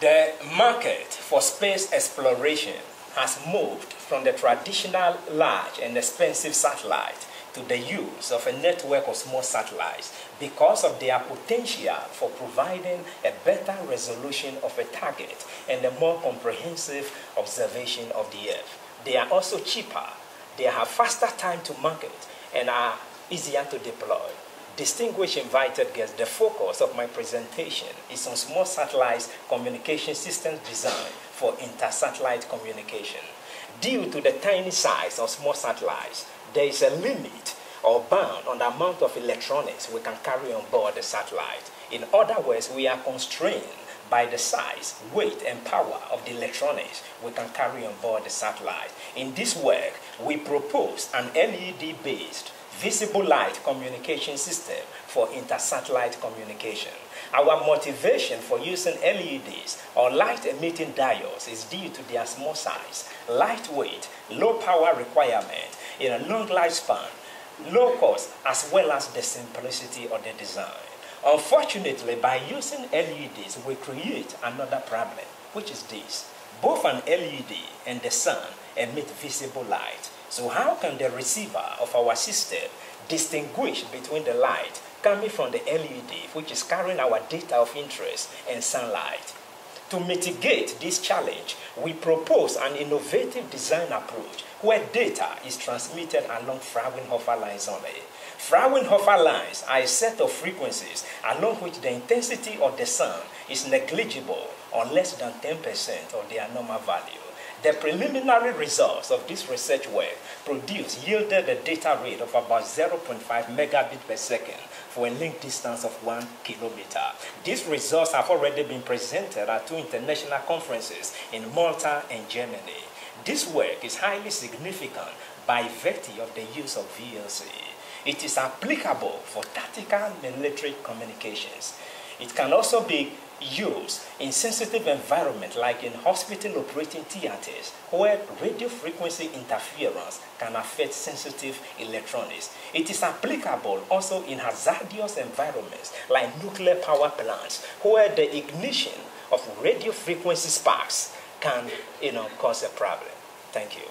The market for space exploration has moved from the traditional large and expensive satellite to the use of a network of small satellites because of their potential for providing a better resolution of a target and a more comprehensive observation of the Earth. They are also cheaper, they have faster time to market, and are easier to deploy. Distinguished invited guests, the focus of my presentation is on small satellites communication systems design for inter-satellite communication. Due to the tiny size of small satellites, there is a limit or bound on the amount of electronics we can carry on board the satellite. In other words, we are constrained by the size, weight, and power of the electronics we can carry on board the satellite. In this work, we propose an LED-based visible light communication system for inter-satellite communication. Our motivation for using LEDs or light emitting diodes is due to their small size, lightweight, low power requirement in a long lifespan, low cost, as well as the simplicity of the design. Unfortunately, by using LEDs, we create another problem, which is this. Both an LED and the sun emit visible light. So how can the receiver of our system distinguish between the light coming from the LED, which is carrying our data of interest, and sunlight? To mitigate this challenge, we propose an innovative design approach where data is transmitted along Fraunhofer lines only. Fraunhofer lines are a set of frequencies along which the intensity of the sun is negligible or less than 10% of their normal value. The preliminary results of this research work produced yielded a data rate of about 0.5 megabit per second for a link distance of one kilometer. These results have already been presented at two international conferences in Malta and Germany. This work is highly significant by virtue of the use of VLC. It is applicable for tactical military communications. It can also be used in sensitive environments like in hospital operating theaters where radio frequency interference can affect sensitive electronics. It is applicable also in hazardous environments like nuclear power plants where the ignition of radio frequency sparks can you know, cause a problem. Thank you.